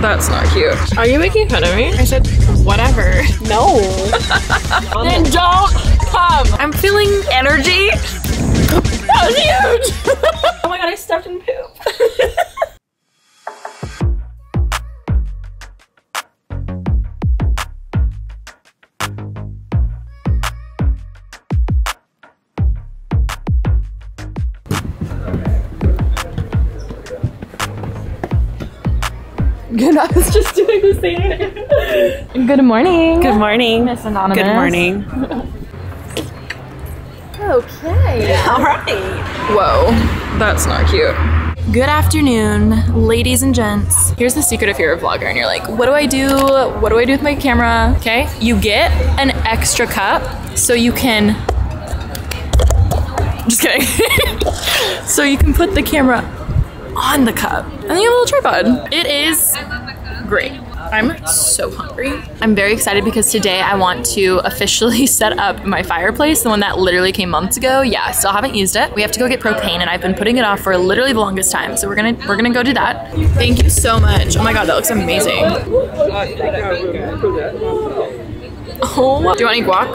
That's not cute. Are you making fun of me? I said, whatever. No. Then don't come. I'm feeling energy. That was huge. oh my god, I stepped in poop. Good. I was just doing the same thing. Good morning. Good morning. Miss Anonymous. Good morning. Okay. All right. Whoa, that's not cute. Good afternoon, ladies and gents. Here's the secret if you're a vlogger and you're like, what do I do? What do I do with my camera? Okay, you get an extra cup so you can. Just kidding. so you can put the camera on the cup and then you have a little tripod. It is great. I'm so hungry. I'm very excited because today I want to officially set up my fireplace, the one that literally came months ago. Yeah, still haven't used it. We have to go get propane and I've been putting it off for literally the longest time. So we're gonna we're gonna go do that. Thank you so much. Oh my god, that looks amazing. Oh, do you want any guac?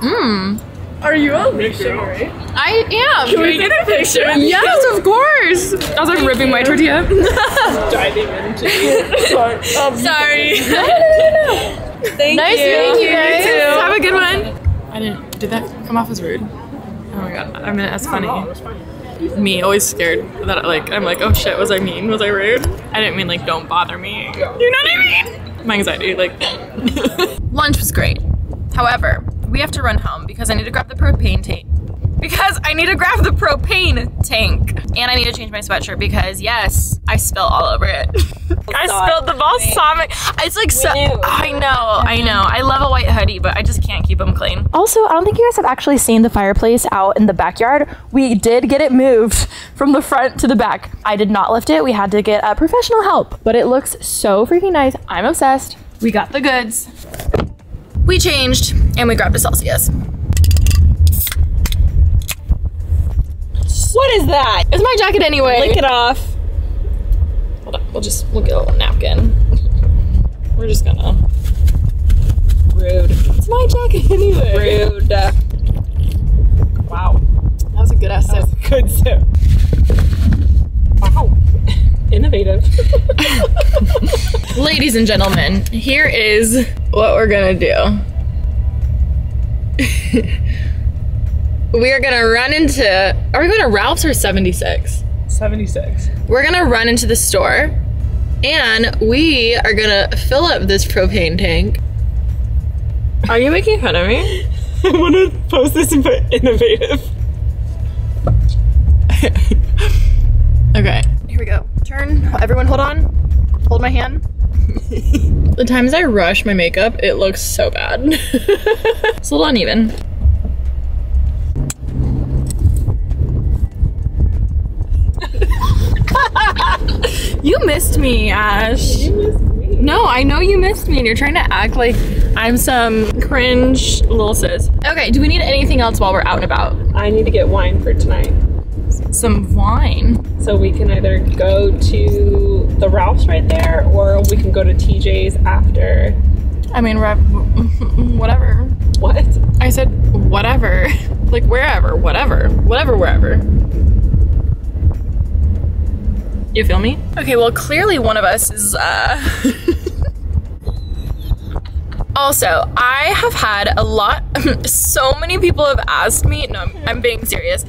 Mmm. Are you a missionary? I am. Can we get a picture? Yes, of course. I was like ripping my tortilla. Diving into Sorry. Sorry. Thank nice you. meeting you guys. too. Have a good one. I didn't. Did that come off as rude? Oh my god. I mean, that's funny. Me always scared that like I'm like oh shit was I mean was I rude? I didn't mean like don't bother me. You know what I mean? My anxiety like. Lunch was great. However, we have to run home because I need to grab the propane tank. Because I need to grab the propane tank. And I need to change my sweatshirt because yes, I spilled all over it. I spilled the balsamic. It's like so. knew. I know, I know. I love a white hoodie, but I just can't keep them clean. Also, I don't think you guys have actually seen the fireplace out in the backyard. We did get it moved from the front to the back. I did not lift it. We had to get uh, professional help, but it looks so freaking nice. I'm obsessed. We got the goods. We changed and we grabbed a Celsius. What is that? It's my jacket anyway. Lick it off. Hold on, we'll just we'll get a little napkin. We're just gonna. Rude. It's my jacket anyway. Rude. Wow. That was a good ass sip. Good sip. Wow. Innovative. Ladies and gentlemen, here is what we're gonna do. we are gonna run into. Are we going to Ralph's or 76? 76. We're gonna run into the store and we are gonna fill up this propane tank. Are you making fun of me? I want to post this and put innovative. Okay, here we go. Turn. Everyone, hold on. Hold my hand. the times I rush my makeup, it looks so bad. it's a little uneven. you missed me, Ash. No, I know you missed me and you're trying to act like I'm some cringe little sis. Okay, do we need anything else while we're out and about? I need to get wine for tonight. Some wine. So we can either go to the Ralph's right there or we can go to TJ's after. I mean, whatever. What? I said whatever. Like wherever, whatever. Whatever, wherever. You feel me? Okay, well, clearly one of us is, uh. also, I have had a lot, so many people have asked me. No, I'm, I'm being serious.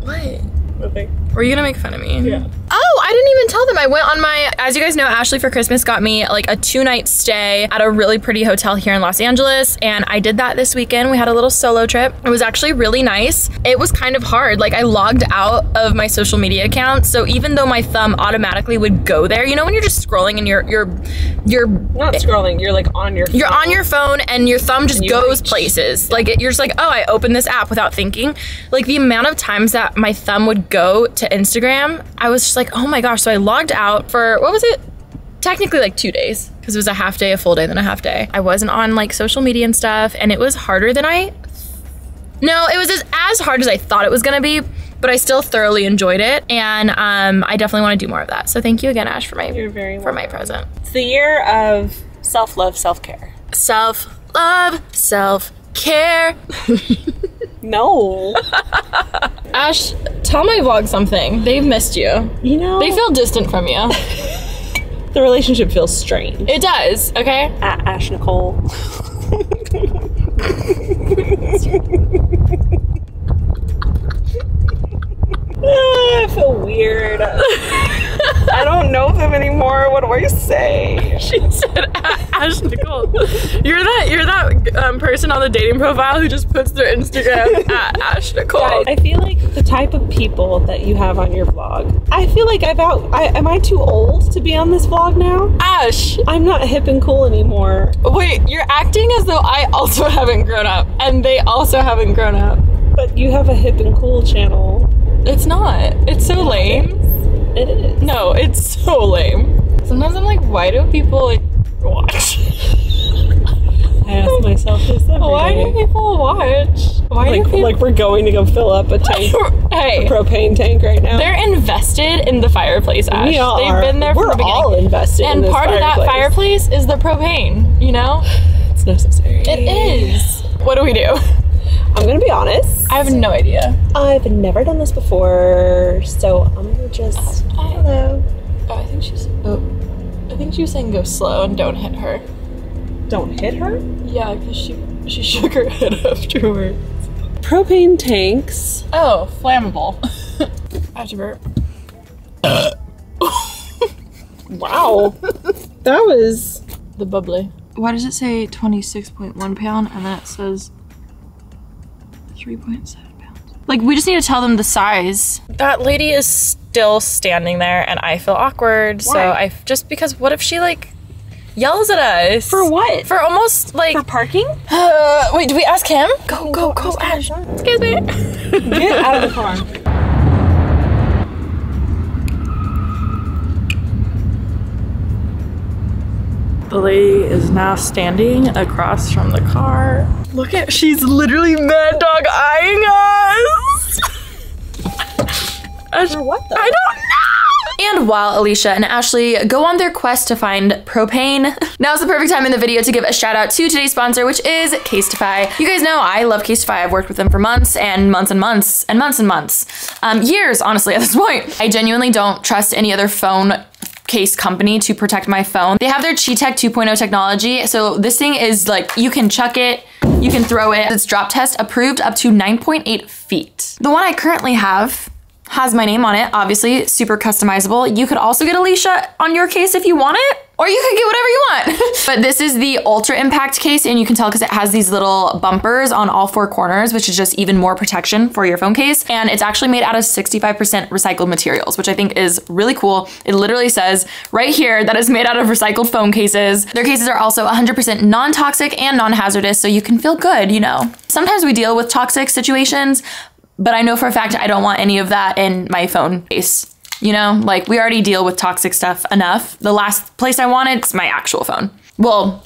What? Nothing. Were you gonna make fun of me? Yeah. Oh, I didn't even tell them. I went on my, as you guys know, Ashley for Christmas got me like a two night stay at a really pretty hotel here in Los Angeles. And I did that this weekend. We had a little solo trip. It was actually really nice. It was kind of hard. Like I logged out of my social media account. So even though my thumb automatically would go there, you know, when you're just scrolling and you're, you're, you're, Not eh, scrolling. You're like on your. you're on your phone and your thumb just goes reach. places. Like it, you're just like, oh, I opened this app without thinking. Like the amount of times that my thumb would go to Instagram, I was just like, oh my gosh. So I logged out for what was it? Technically like two days because it was a half day, a full day, then a half day. I wasn't on like social media and stuff, and it was harder than I. No, it was as, as hard as I thought it was gonna be. But I still thoroughly enjoyed it, and um, I definitely want to do more of that. So thank you again, Ash, for my You're very for my present. It's the year of self love, self care. Self love, self care. No. Ash, tell my vlog something. They've missed you. You know, They feel distant from you. the relationship feels strange. It does. Okay. At Ash Nicole. Ah, I feel weird. I don't know them anymore. What do I say? She said Ash Nicole. You're that you're that um, person on the dating profile who just puts their Instagram at Ash Nicole. I feel like the type of people that you have on your vlog. I feel like I've out. I, am I too old to be on this vlog now? Ash, I'm not hip and cool anymore. wait, you're acting as though I also haven't grown up and they also haven't grown up. But you have a hip and cool channel. It's not. It's so lame. It is. No, it's so lame. Sometimes I'm like, why do people like watch? I ask myself this every Why do people watch? Why Like, people? like we're going to go fill up a tank, hey, propane tank right now. they're invested in the fireplace. Ash. we are. They've been there from we're the all invested in and this part of that fireplace is the propane. You know, It's necessary. it is. What do we do? I'm gonna be honest. I have no idea. I've never done this before, so I'm gonna just. Uh, hello. Oh, I think she's. Oh, I think she was saying go slow and don't hit her. Don't hit her. Yeah, because she she shook her head afterwards. Propane tanks. Oh, flammable. I have to burp. Wow. that was. The bubbly. Why does it say 26.1 pound and then it says 3.7 pounds? Like, we just need to tell them the size. That lady is still standing there and I feel awkward. So I just because what if she like yells at us? For what? For almost like. For parking? Uh, wait, do we ask him? Go, go, go, Ash. Excuse me. Get out of the car. The lady is now standing across from the car. Look at, she's literally mad dog eyeing us. For what though? I don't know. And while Alisha and Ashley go on their quest to find propane, now's the perfect time in the video to give a shout out to today's sponsor, which is Casetify. You guys know I love Casetify. I've worked with them for months and months and months and months and months. Um, years, honestly, at this point. I genuinely don't trust any other phone case company to protect my phone. They have their Qtech 2.0 technology. So this thing is like, you can chuck it, you can throw it. It's drop test approved up to 9.8 feet. The one I currently have has my name on it, obviously, super customizable. You could also get Alisha on your case if you want it, or you could get whatever you want. but this is the Ultra Impact case, and you can tell because it has these little bumpers on all four corners, which is just even more protection for your phone case. And it's actually made out of 65% recycled materials, which I think is really cool. It literally says right here that it's made out of recycled phone cases. Their cases are also 100% non toxic and non hazardous, so you can feel good, you know. Sometimes we deal with toxic situations, but I know for a fact I don't want any of that in my phone case. You know, like we already deal with toxic stuff enough. The last place I wanted is my actual phone. Well,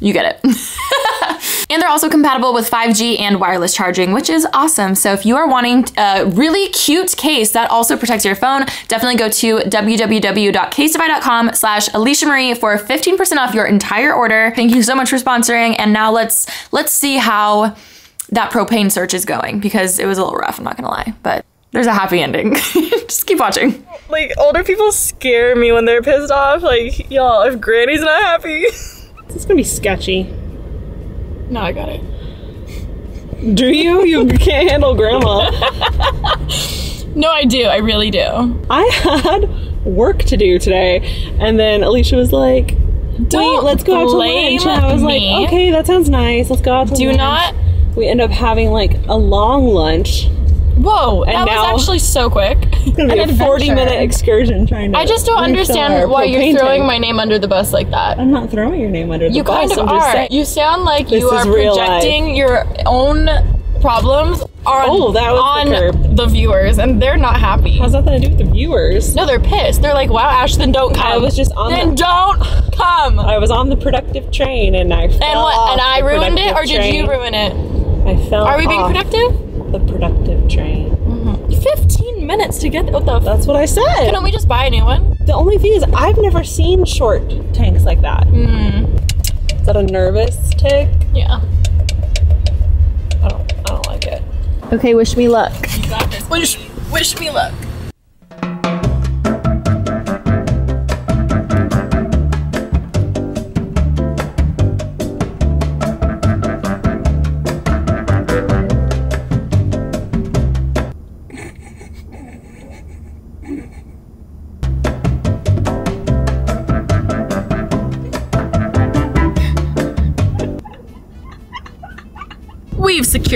you get it. and they're also compatible with 5G and wireless charging, which is awesome. So if you are wanting a really cute case that also protects your phone, definitely go to www.casetify.com slash Alisha Marie for 15% off your entire order. Thank you so much for sponsoring. And now let's let's see how that propane search is going because it was a little rough, I'm not gonna lie. But there's a happy ending. Just keep watching. Like, older people scare me when they're pissed off. Like, y'all, if Granny's not happy. It's gonna be sketchy. no, I got it. Do you? You can't handle grandma. No, I do. I really do. I had work to do today, and then Alisha was like, Don't "Wait, let's go out to lunch." And I was me. like, "Okay, that sounds nice. Let's go out to Do lunch." not. We end up having like a long lunch. Whoa, that now- was actually so quick. It's gonna be An a forty-minute excursion trying to. I just don't understand why you're throwing my name under the bus like that. I'm not throwing your name under the You bus. kind of I'm are. You sound like This you are projecting your own problems on, Oh, that was on the the viewers, and they're not happy. How's that going to do with the viewers? No, they're pissed. They're like, "Wow, Ash, then don't come." I was just on then the- don't come. I was on the productive train and I fell and what? And I ruined it, or productive did you ruin it? I fell. Are we being off productive? The productive train. Mm-hmm. Fifteen minutes to get. What the? F- That's what I said. Couldn't we just buy a new one? The only thing is, I've never seen short tanks like that. Mm. Is that a nervous tick? Yeah. I don't. I don't like it. Okay, wish me luck. You got this. Wish, wish me luck.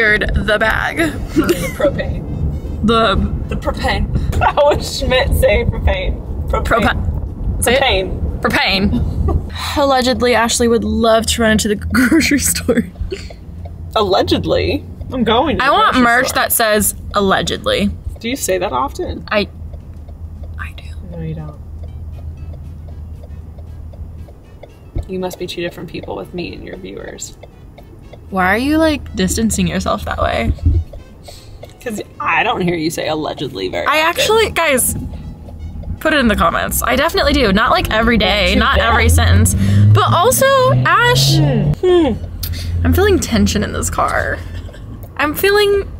The bag. Propane. The The propane. How would Schmidt say propane? Propane. it? Propane. Propane. Allegedly, Ashley would love to run into the grocery store. Allegedly. I'm going. To I want merch store. that says allegedly. Do you say that often? I. I do. No, you don't. You must be two different people with me and your viewers. Why are you like distancing yourself that way? Because I don't hear you say allegedly very I often. actually, guys, put it in the comments. I definitely do. Not like every day, not bad. every sentence, but also Ash. Hmm. Hmm. I'm feeling tension in this car. I'm feeling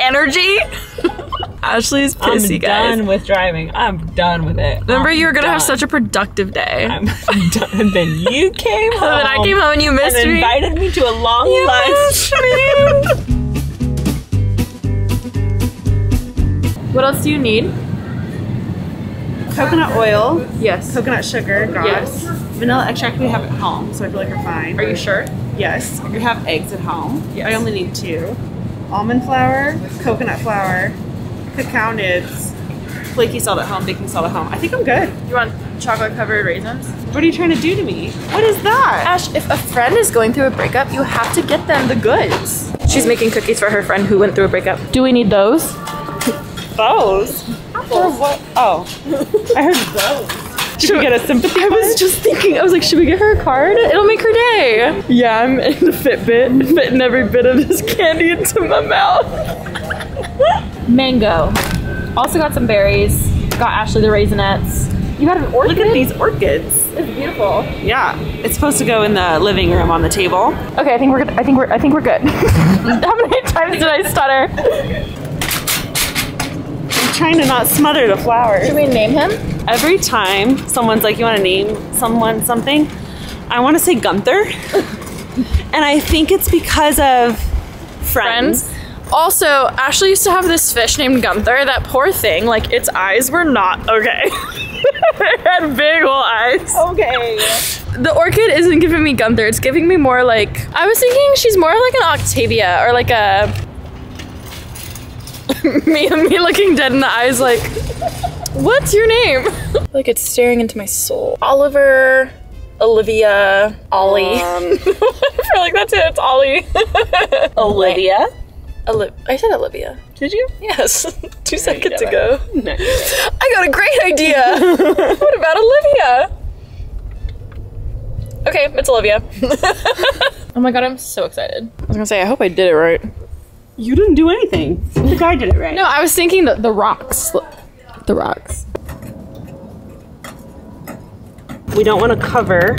energy. Ashley's pissy, I'm pissy, guys. done with driving. I'm done with it. Remember, I'm you were gonna have such a productive day. I'm done. And then you came home. and then I came home and you missed me. and me. invited me to a long You lunch. missed me. what else do you need? Coconut oil, Yes. coconut sugar, got Yes. Vanilla extract we have at home, so I feel like we're fine. Are you sure? Yes. We have eggs at home. Yes. I only need two. Almond flour, coconut flour, cacao nibs, flaky salt at home, baking salt at home. I think I'm good. You want chocolate covered raisins? What are you trying to do to me? What is that? Ash, if a friend is going through a breakup, you have to get them the goods. She's making cookies for her friend who went through a breakup. Do we need those? Those? For what? Oh. I heard those. Should we get a sympathy I was just thinking, I was like, should we get her a card? It'll make her day. Yeah, I'm in the Fitbit, fitting every bit of this candy into my mouth. Mango. Also got some berries. Got Ashley the Raisinets. You got an orchid? Look at these orchids. It's beautiful. Yeah. It's supposed to go in the living room on the table. Okay, I think we're good. I think we're I think we're good. How many times did I stutter? I'm trying to not smother the flowers. Should we name him? every time someone's like, you want to name someone something, I want to say Gunther. and I think it's because of friends. friends. Also, Ashley used to have this fish named Gunther. That poor thing, like its eyes were not okay. it had big ol' eyes. Okay. The orchid isn't giving me Gunther. It's giving me more like I was thinking she's more like an Octavia or like a me me looking dead in the eyes like what's your name? like it's staring into my soul. Oliver, Olivia, Ollie. Um, I feel like that's it. It's Ollie. Olivia. Oli- I said Olivia. Did you? Yes, two seconds never. ago. No. I got a great idea. what about Olivia? Okay, it's Olivia. oh my god, I'm so excited. I was gonna say, I hope I did it right. You didn't do anything. The guy did it right. No, I was thinking the, the rocks. The rocks. We don't want to cover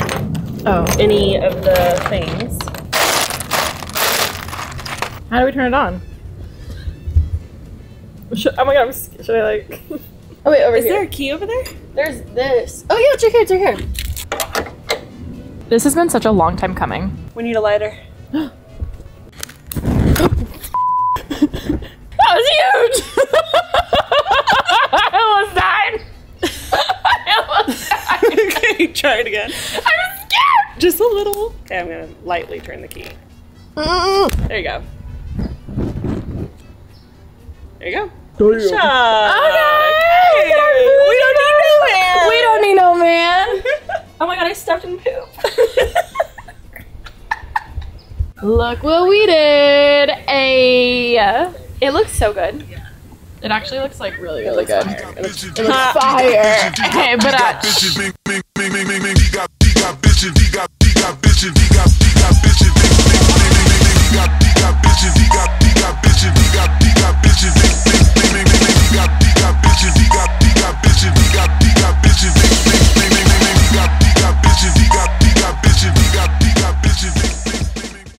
Oh. any of the things. How do we turn it on? Should, oh my god, I'm, should I like. oh wait, over Is here. there a key over there? There's this. Oh yeah, it's right here, it's right here. This has been such a long time coming. We need a lighter. That was huge! I almost died! I almost died! okay, try it again. I'm scared! Just a little. Okay, I'm gonna lightly turn the key. There you go. There you go. There. Okay. We don't need no man. We don't need no man. oh my god, I stepped in poop. Look what we did. A. It looks so good. It actually looks like really, really good. It looks, fire. Hey, but I.